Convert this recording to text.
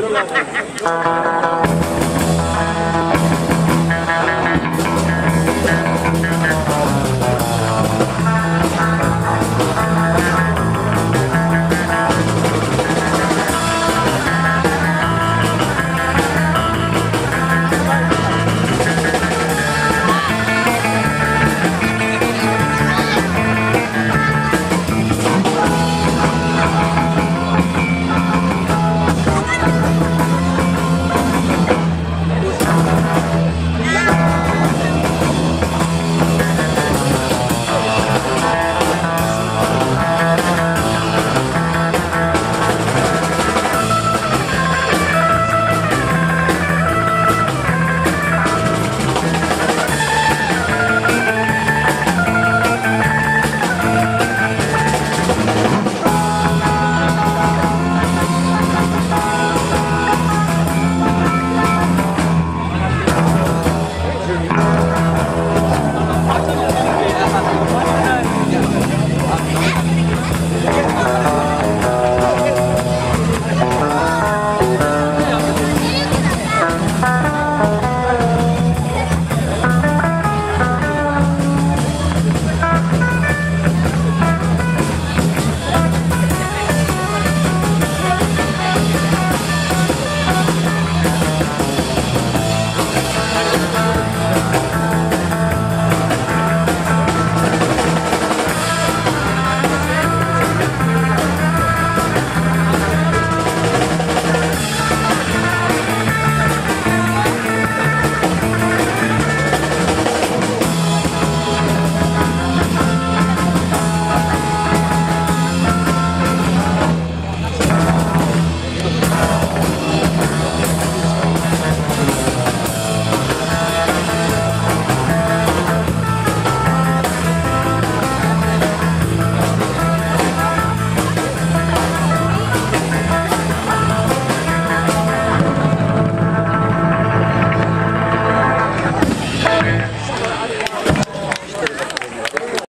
cabrón.